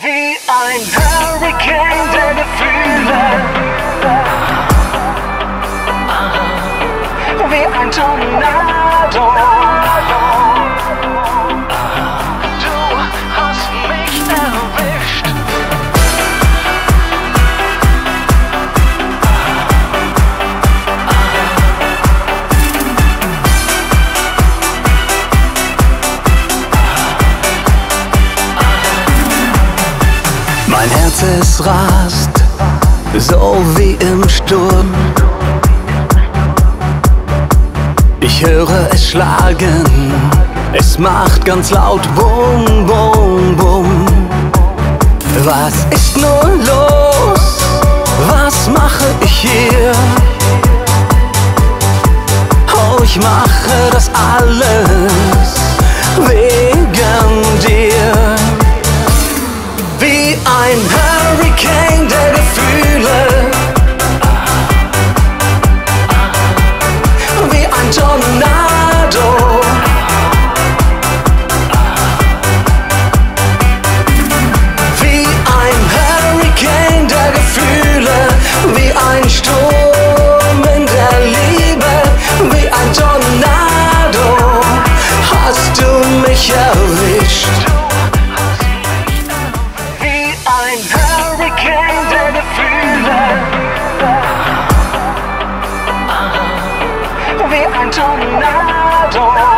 Wie ein Hurricane Tornado. Herz es rast, so wie im Sturm. Ich höre es schlagen, es macht ganz laut Bum, Bum, Bum. Was ist nur los? Was mache ich hier? Oh, ich mache das alles ein Hurricane der Gefühle. Wie ein Tornado. Wie ein Hurricane der Gefühle. Wie ein Sturm in der Liebe. Wie ein Tornado. Hast du mich erwischt? mind Hurricane and a fever We are tornado